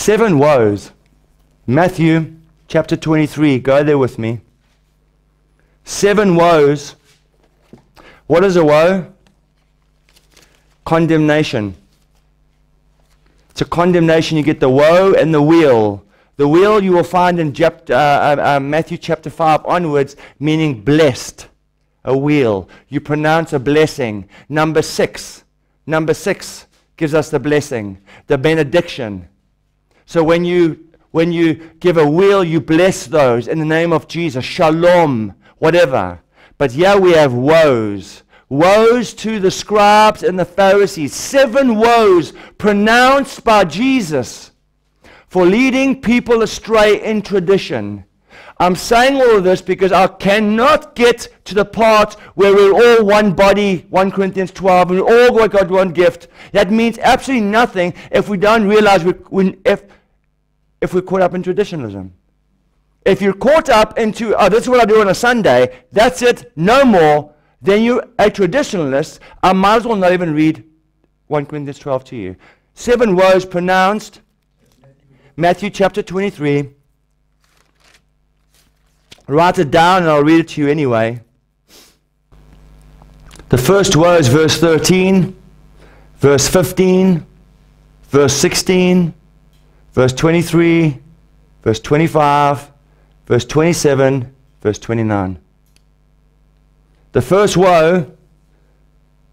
Seven woes. Matthew chapter 23. Go there with me. Seven woes. What is a woe? Condemnation. It's a condemnation. You get the woe and the weal. The weal you will find in uh, uh, uh, Matthew chapter 5 onwards, meaning blessed. A weal. You pronounce a blessing. Number six. Number six gives us the blessing, the benediction. So when you when you give a will, you bless those in the name of Jesus. Shalom, whatever. But here we have woes. Woes to the scribes and the Pharisees. Seven woes pronounced by Jesus for leading people astray in tradition. I'm saying all of this because I cannot get to the part where we're all one body, 1 Corinthians 12, and we all got one gift. That means absolutely nothing if we don't realize we, we, if, if we're caught up in traditionalism. If you're caught up into, oh, this is what I do on a Sunday, that's it, no more, then you're a traditionalist. I might as well not even read 1 Corinthians 12 to you. Seven words pronounced. Matthew chapter 23. Write it down and I'll read it to you anyway. The first word is verse 13, verse 15, verse 16, verse 23, verse 25, verse 27, verse 29. The first woe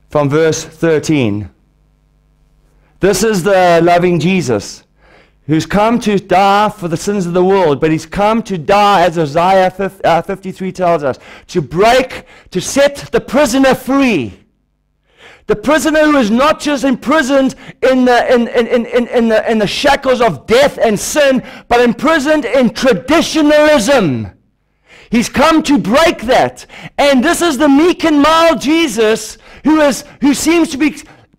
from verse 13. This is the loving Jesus who's come to die for the sins of the world, but he's come to die, as Isaiah uh, 53 tells us, to break, to set the prisoner free. The prisoner who is not just imprisoned in the, in, in, in, in, the, in the shackles of death and sin, but imprisoned in traditionalism. He's come to break that. And this is the meek and mild Jesus who, is, who seems to be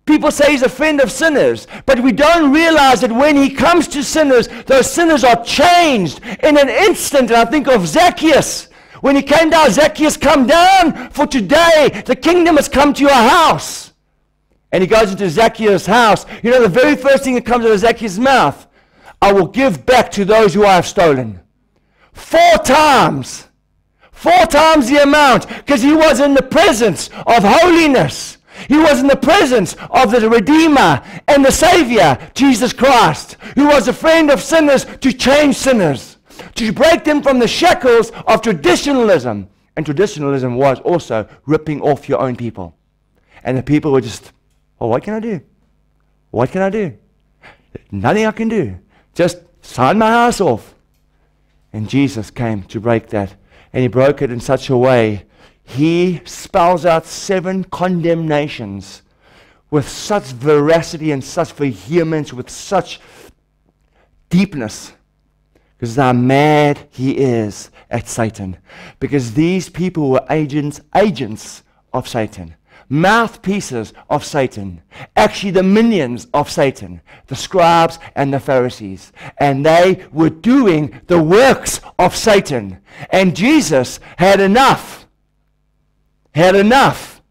People say he's a friend of sinners, but we don't realize that when he comes to sinners, those sinners are changed in an instant. And I think of Zacchaeus. When he came down, Zacchaeus, come down, for today the kingdom has come to your house. And he goes into Zacchaeus' house. You know, the very first thing that comes out of Zacchaeus' mouth, I will give back to those who I have stolen. Four times. Four times the amount, because he was in the presence of holiness. He was in the presence of the Redeemer and the Savior, Jesus Christ, who was a friend of sinners to change sinners, to break them from the shackles of traditionalism. And traditionalism was also ripping off your own people. And the people were just, well, what can I do? What can I do? Nothing I can do. Just sign my house off. And Jesus came to break that. And he broke it in such a way he spells out seven condemnations with such veracity and such vehemence, with such deepness. Because how mad he is at Satan. Because these people were agents, agents of Satan, mouthpieces of Satan, actually the minions of Satan, the scribes and the Pharisees. And they were doing the works of Satan. And Jesus had enough had enough.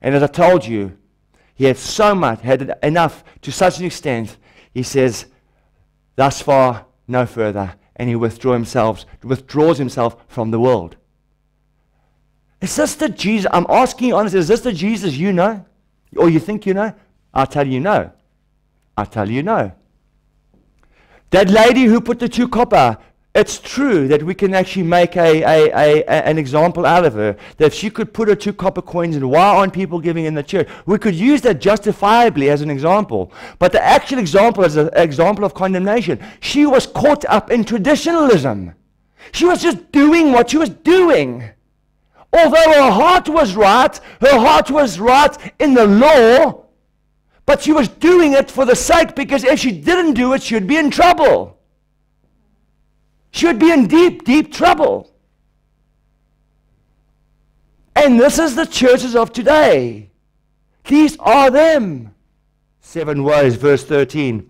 And as I told you, he had so much, had enough to such an extent, he says, thus far, no further. And he withdraw himself, withdraws himself from the world. Is this the Jesus? I'm asking you honestly, is this the Jesus you know? Or you think you know? i tell you no. i tell you no. That lady who put the two copper it's true that we can actually make a, a, a, an example out of her. That if she could put her two copper coins in, why aren't people giving in the church? We could use that justifiably as an example. But the actual example is an example of condemnation. She was caught up in traditionalism. She was just doing what she was doing. Although her heart was right, her heart was right in the law, but she was doing it for the sake because if she didn't do it, she would be in trouble. She would be in deep, deep trouble. And this is the churches of today. These are them. Seven ways, verse 13.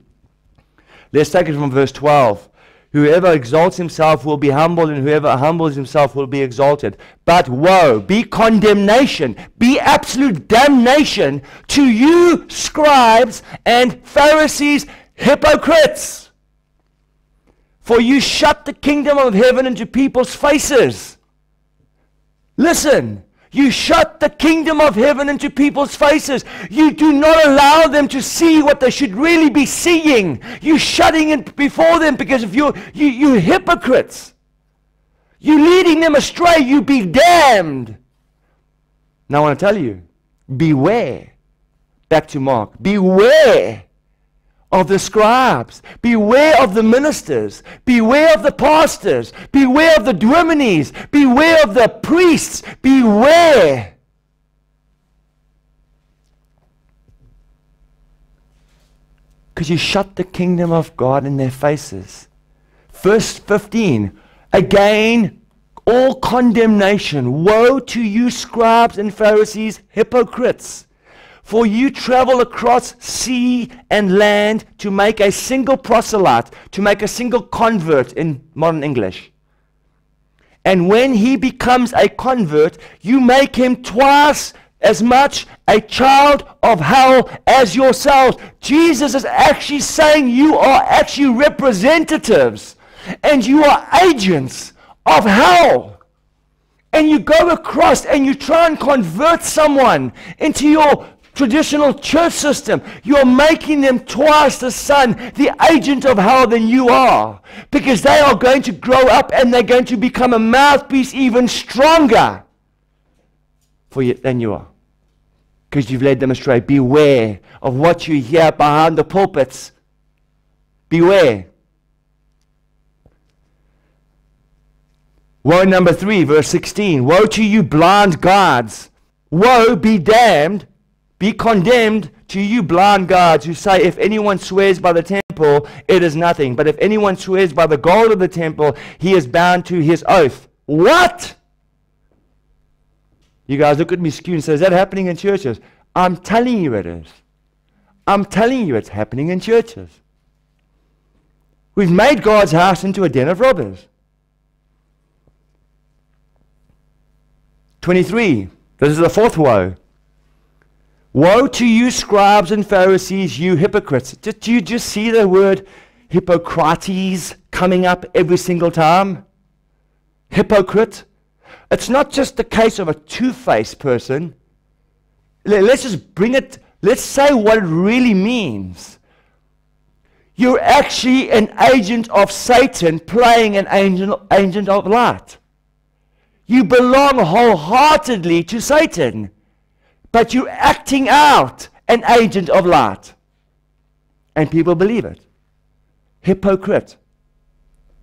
Let's take it from verse 12. Whoever exalts himself will be humbled, and whoever humbles himself will be exalted. But woe, be condemnation, be absolute damnation to you, scribes and Pharisees, hypocrites. For you shut the kingdom of heaven into people's faces. Listen, you shut the kingdom of heaven into people's faces. You do not allow them to see what they should really be seeing. You're shutting it before them because of you, you, you hypocrites. You're leading them astray. You be damned. Now I want to tell you, beware. Back to Mark. Beware of the scribes. Beware of the ministers. Beware of the pastors. Beware of the dominees. Beware of the priests. Beware. Because you shut the kingdom of God in their faces. Verse 15. Again, all condemnation. Woe to you, scribes and Pharisees, hypocrites! For you travel across sea and land to make a single proselyte, to make a single convert in modern English. And when he becomes a convert, you make him twice as much a child of hell as yourselves. Jesus is actually saying you are actually representatives and you are agents of hell and you go across and you try and convert someone into your traditional church system, you're making them twice the son, the agent of hell than you are. Because they are going to grow up and they're going to become a mouthpiece even stronger for you than you are. Because you've led them astray. Beware of what you hear behind the pulpits. Beware. Woe number 3, verse 16. Woe to you, blind guards! Woe, be damned, be condemned to you, blind guards, who say, If anyone swears by the temple, it is nothing. But if anyone swears by the gold of the temple, he is bound to his oath. What? You guys look at me skew and say, Is that happening in churches? I'm telling you it is. I'm telling you it's happening in churches. We've made God's house into a den of robbers. 23. This is the fourth woe. Woe to you, scribes and Pharisees, you hypocrites. Did you just see the word hypocrites coming up every single time? Hypocrite. It's not just the case of a two faced person. Let's just bring it, let's say what it really means. You're actually an agent of Satan playing an agent, agent of light. You belong wholeheartedly to Satan, but you're acting out an agent of light. And people believe it. Hypocrite.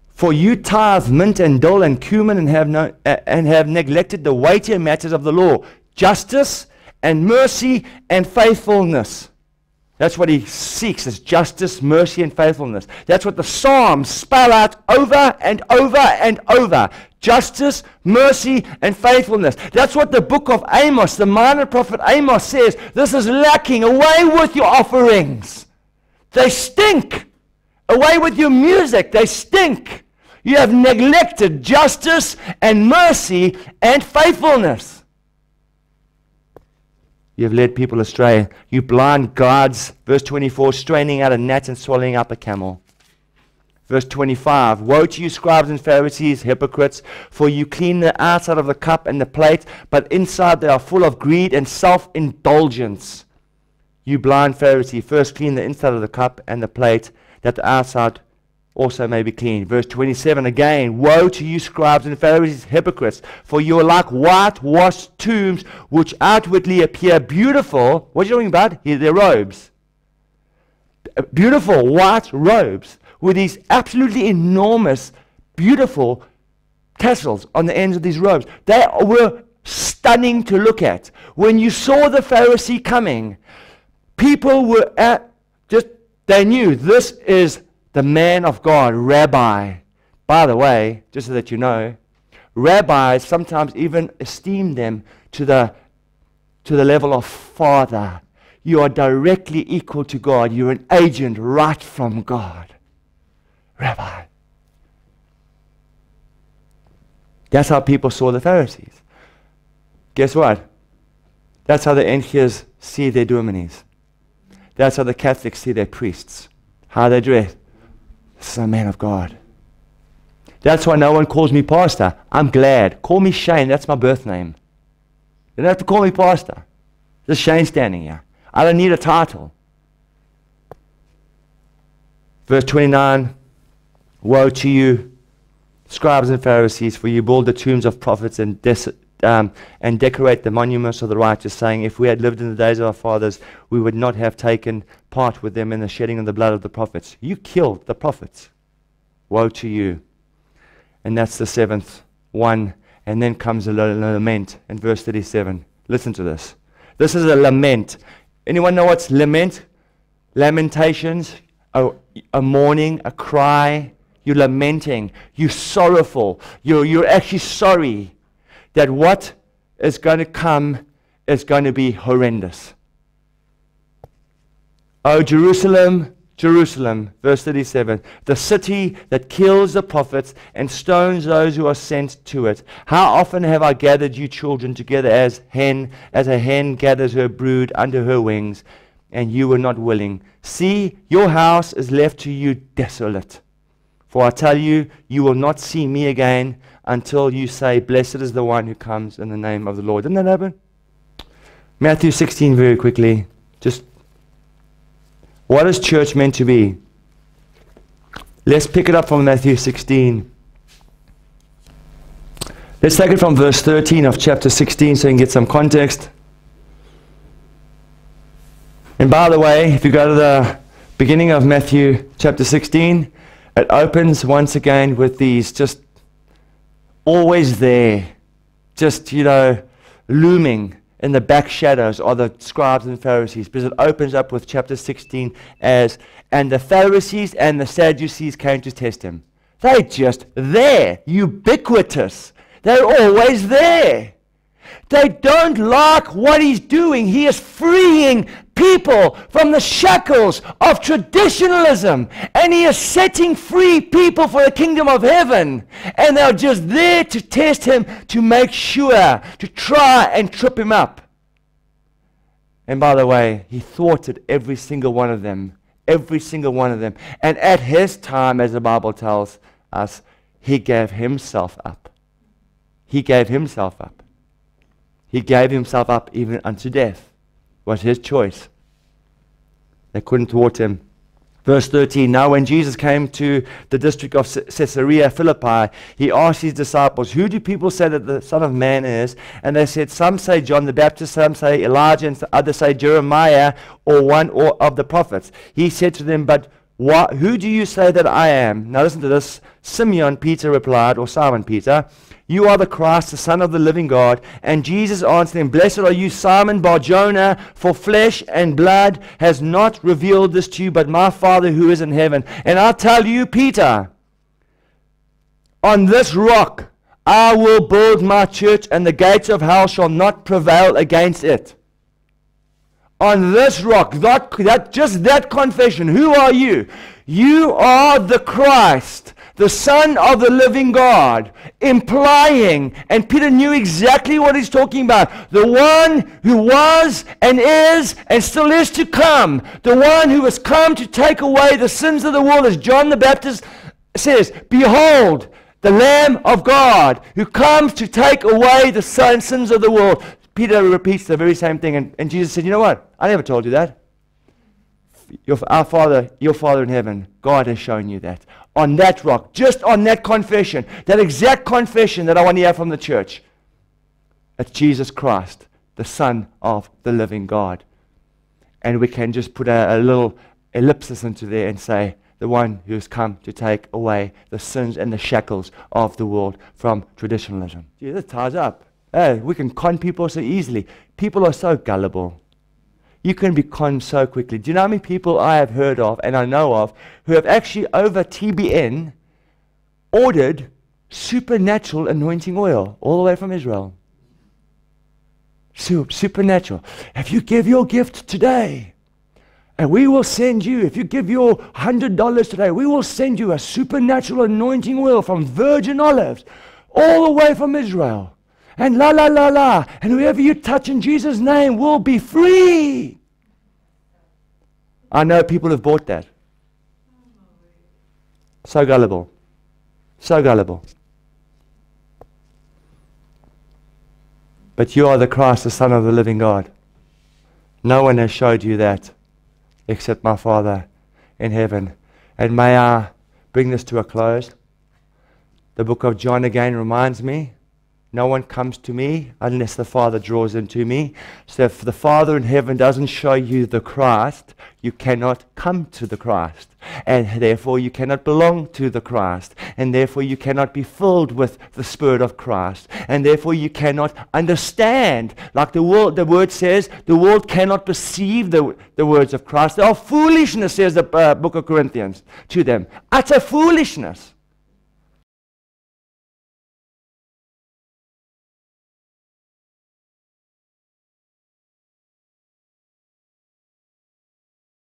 For you tithe mint and dole and cumin and have, no, uh, and have neglected the weightier matters of the law, justice and mercy and faithfulness. That's what he seeks is justice, mercy, and faithfulness. That's what the Psalms spell out over and over and over. Justice, mercy, and faithfulness. That's what the book of Amos, the minor prophet Amos says. This is lacking. Away with your offerings. They stink. Away with your music. They stink. You have neglected justice and mercy and faithfulness. You have led people astray. You blind guards. Verse 24, straining out a gnat and swallowing up a camel. Verse 25 Woe to you, scribes and Pharisees, hypocrites, for you clean the outside of the cup and the plate, but inside they are full of greed and self indulgence. You blind Pharisee, first clean the inside of the cup and the plate, that the outside also may be clean. Verse 27 again Woe to you, scribes and Pharisees, hypocrites, for you are like whitewashed tombs, which outwardly appear beautiful. What are you talking about? Here, their robes. Uh, beautiful white robes with these absolutely enormous, beautiful tassels on the ends of these robes. They were stunning to look at. When you saw the Pharisee coming, people were at just, they knew this is the man of God, rabbi. By the way, just so that you know, rabbis sometimes even esteem them to the, to the level of father. You are directly equal to God. You're an agent right from God. Rabbi. That's how people saw the Pharisees. Guess what? That's how the NGOs see their dominees. That's how the Catholics see their priests. How they dress. This is a man of God. That's why no one calls me pastor. I'm glad. Call me Shane. That's my birth name. You don't have to call me pastor. There's Shane standing here. I don't need a title. Verse 29 Woe to you, scribes and Pharisees, for you build the tombs of prophets and, um, and decorate the monuments of the righteous, saying, If we had lived in the days of our fathers, we would not have taken part with them in the shedding of the blood of the prophets. You killed the prophets. Woe to you. And that's the seventh one. And then comes a lament in verse 37. Listen to this. This is a lament. Anyone know what's lament? Lamentations, a, a mourning, a cry. You're lamenting. You're sorrowful. You're, you're actually sorry that what is going to come is going to be horrendous. Oh, Jerusalem, Jerusalem, verse 37, the city that kills the prophets and stones those who are sent to it. How often have I gathered you children together as hen, as a hen gathers her brood under her wings, and you were not willing. See, your house is left to you desolate. For I tell you, you will not see me again until you say, Blessed is the one who comes in the name of the Lord. Didn't that happen? Matthew 16, very quickly. Just what is church meant to be? Let's pick it up from Matthew 16. Let's take it from verse 13 of chapter 16 so you can get some context. And by the way, if you go to the beginning of Matthew chapter 16, it opens once again with these just always there, just, you know, looming in the back shadows are the scribes and Pharisees, because it opens up with chapter 16 as, and the Pharisees and the Sadducees came to test him. They're just there, ubiquitous. They're always there. They don't like what he's doing. He is freeing people from the shackles of traditionalism. And he is setting free people for the kingdom of heaven. And they're just there to test him, to make sure, to try and trip him up. And by the way, he thwarted every single one of them. Every single one of them. And at his time, as the Bible tells us, he gave himself up. He gave himself up. He gave himself up even unto death. It was his choice. They couldn't thwart him. Verse 13 Now, when Jesus came to the district of Caesarea Philippi, he asked his disciples, Who do people say that the Son of Man is? And they said, Some say John the Baptist, some say Elijah, and others say Jeremiah or one or of the prophets. He said to them, But what, who do you say that I am? Now, listen to this. Simeon Peter replied, or Simon Peter, you are the Christ, the Son of the living God. And Jesus answered him, Blessed are you, Simon Barjona, for flesh and blood has not revealed this to you, but my Father who is in heaven. And I tell you, Peter, on this rock I will build my church, and the gates of hell shall not prevail against it. On this rock, that, that just that confession, who are you? You are the Christ the Son of the living God, implying, and Peter knew exactly what he's talking about, the one who was and is and still is to come, the one who has come to take away the sins of the world, as John the Baptist says, Behold, the Lamb of God who comes to take away the sins of the world. Peter repeats the very same thing, and, and Jesus said, You know what? I never told you that. Your, our Father, your Father in heaven, God has shown you that on that rock, just on that confession, that exact confession that I want to hear from the church. It's Jesus Christ, the Son of the living God. And we can just put a, a little ellipsis into there and say, the one who has come to take away the sins and the shackles of the world from traditionalism. This ties up. We can con people so easily. People are so gullible you can be conned so quickly. Do you know how many people I have heard of and I know of who have actually over TBN ordered supernatural anointing oil all the way from Israel? supernatural. If you give your gift today, and we will send you, if you give your $100 today, we will send you a supernatural anointing oil from virgin olives all the way from Israel and la la la la. And whoever you touch in Jesus' name will be free. I know people have bought that. So gullible. So gullible. But you are the Christ, the Son of the living God. No one has showed you that except my Father in heaven. And may I bring this to a close? The book of John again reminds me no one comes to me unless the Father draws them to me. So if the Father in heaven doesn't show you the Christ, you cannot come to the Christ. And therefore you cannot belong to the Christ. And therefore you cannot be filled with the Spirit of Christ. And therefore you cannot understand. Like the, world, the word says, the world cannot perceive the, the words of Christ. They are foolishness, says the uh, book of Corinthians to them. Utter foolishness.